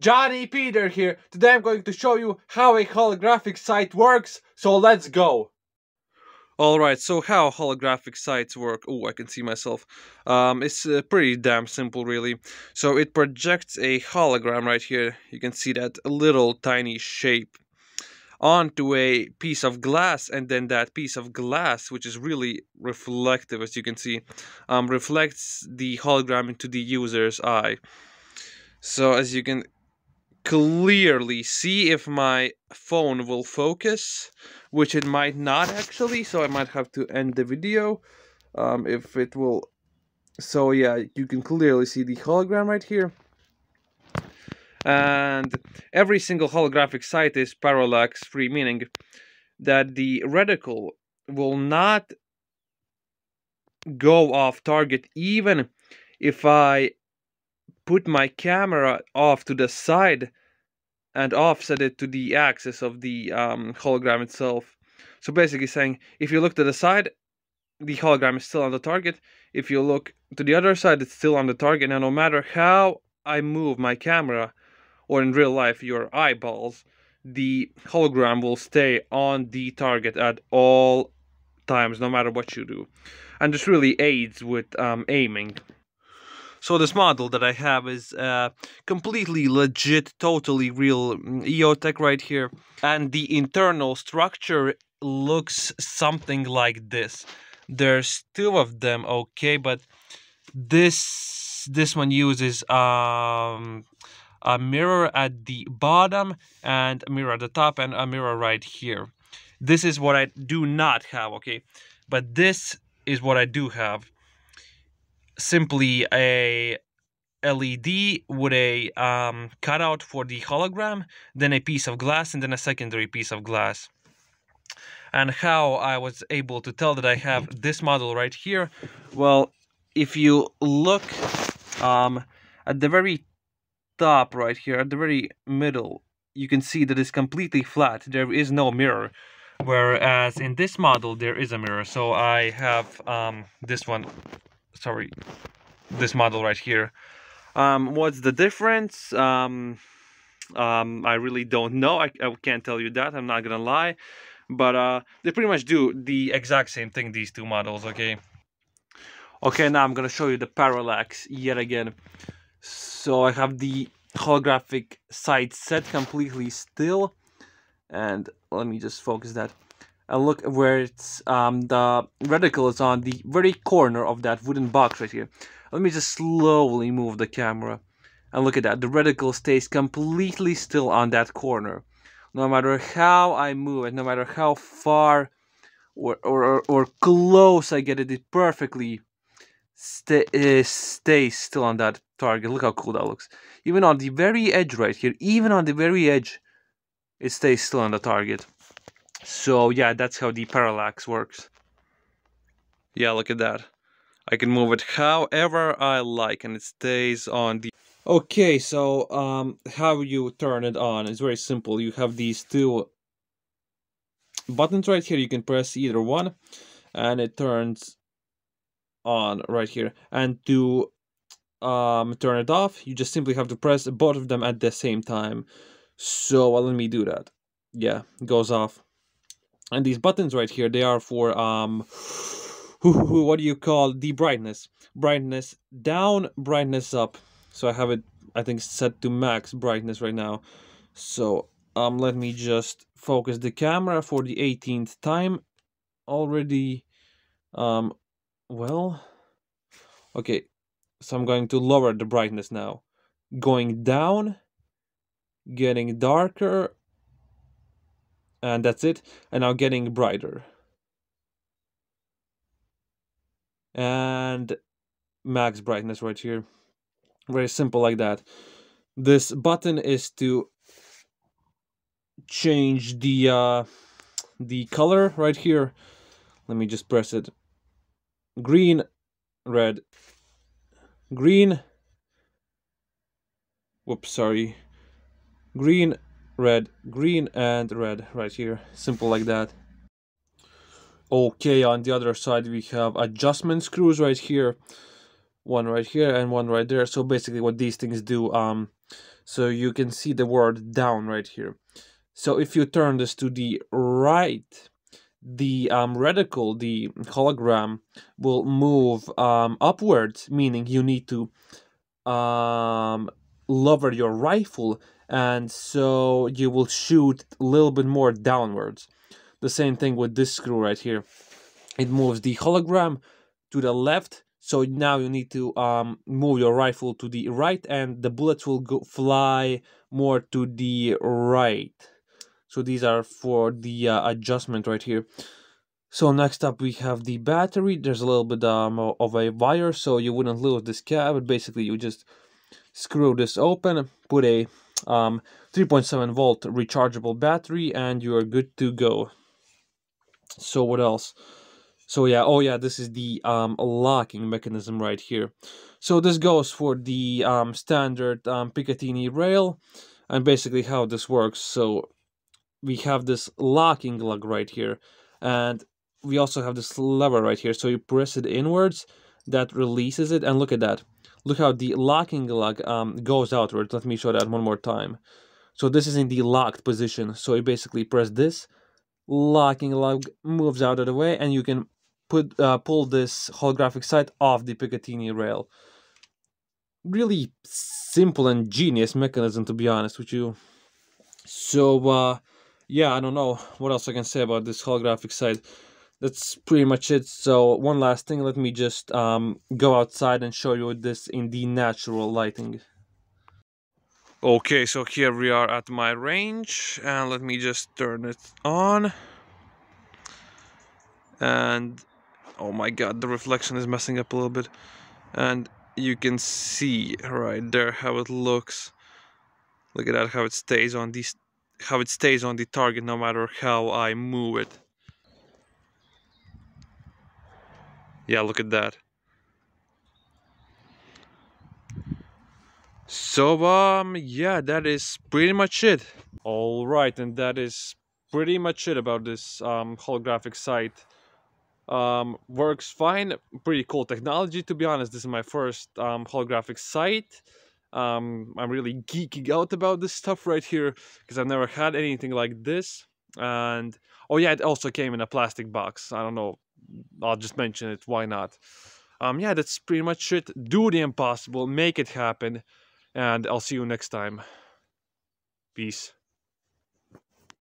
Johny Peter here. Today I'm going to show you how a holographic sight works, so let's go. Alright, so how holographic sights work, oh I can see myself, um, it's uh, pretty damn simple really. So it projects a hologram right here, you can see that little tiny shape onto a piece of glass and then that piece of glass which is really reflective as you can see um, reflects the hologram into the user's eye so as you can clearly see if my phone will focus which it might not actually so I might have to end the video um, if it will. So yeah you can clearly see the hologram right here. And every single holographic sight is parallax free meaning that the reticle will not go off target even if I put my camera off to the side and offset it to the axis of the um, hologram itself. So basically saying, if you look to the side, the hologram is still on the target. If you look to the other side, it's still on the target. And no matter how I move my camera, or in real life your eyeballs, the hologram will stay on the target at all times, no matter what you do. And this really aids with um, aiming. So this model that I have is uh, completely legit, totally real mm, EOTech right here. And the internal structure looks something like this. There's two of them, okay, but this this one uses um, a mirror at the bottom and a mirror at the top and a mirror right here. This is what I do not have, okay? But this is what I do have. Simply a LED with a um, cutout for the hologram, then a piece of glass, and then a secondary piece of glass. And how I was able to tell that I have this model right here, well, if you look um, at the very top right here, at the very middle, you can see that it's completely flat. There is no mirror. Whereas in this model, there is a mirror. So I have um, this one, sorry, this model right here. Um, what's the difference? Um, um, I really don't know. I, I can't tell you that. I'm not gonna lie. But uh, they pretty much do the exact same thing, these two models, okay? Okay, now I'm gonna show you the parallax yet again. So I have the holographic sight set completely still. And let me just focus that. And look where it's um, the reticle is on the very corner of that wooden box right here. Let me just slowly move the camera. And look at that, the reticle stays completely still on that corner. No matter how I move it, no matter how far or, or, or close I get it, it perfectly stay, uh, stays still on that target. Look how cool that looks. Even on the very edge right here, even on the very edge, it stays still on the target. So yeah, that's how the parallax works. Yeah, look at that. I can move it however I like and it stays on the... Okay, so um, how you turn it on is very simple. You have these two buttons right here. You can press either one and it turns on right here and to um, turn it off you just simply have to press both of them at the same time so let me do that yeah goes off and these buttons right here they are for um what do you call the brightness? Brightness down brightness up. So I have it I think set to max brightness right now. So um let me just focus the camera for the 18th time. Already um well, okay, so I'm going to lower the brightness now. Going down, getting darker, and that's it. And now getting brighter. And max brightness right here. Very simple like that. This button is to change the uh, the color right here. Let me just press it green, red, green, whoops, sorry, green, red, green, and red right here. Simple like that. Okay, on the other side we have adjustment screws right here. One right here and one right there. So basically what these things do, um, so you can see the word down right here so if you turn this to the right the um, reticle the hologram will move um, upwards meaning you need to um, lower your rifle and so you will shoot a little bit more downwards. The same thing with this screw right here. It moves the hologram to the left so now you need to um, move your rifle to the right and the bullets will go fly more to the right. So these are for the uh, adjustment right here. So next up we have the battery. There's a little bit um, of a wire so you wouldn't lose this cap but basically you just screw this open put a um, 3.7 volt rechargeable battery and you are good to go. So what else? So yeah oh yeah this is the um, locking mechanism right here. So this goes for the um, standard um, Picatinny rail and basically how this works. So we have this locking lug right here and we also have this lever right here. So you press it inwards that releases it and look at that look how the locking lug um, goes outwards. Let me show that one more time. So this is in the locked position. So you basically press this locking lug moves out of the way and you can put uh, pull this holographic sight off the Picatinny rail. Really simple and genius mechanism to be honest with you. So uh, yeah I don't know what else I can say about this holographic sight that's pretty much it. So one last thing let me just um, go outside and show you this in the natural lighting. Okay so here we are at my range and let me just turn it on. And oh my god the reflection is messing up a little bit. And you can see right there how it looks. Look at that how it stays on these how it stays on the target no matter how I move it yeah look at that. So um yeah that is pretty much it. All right and that is pretty much it about this um, holographic sight um, works fine. Pretty cool technology to be honest. This is my first um, holographic sight um, i'm really geeking out about this stuff right here because i've never had anything like this. And oh yeah it also came in a plastic box. I don't know I'll just mention it. Why not? Um, yeah, that's pretty much it. Do the impossible, make it happen, and I'll see you next time. Peace.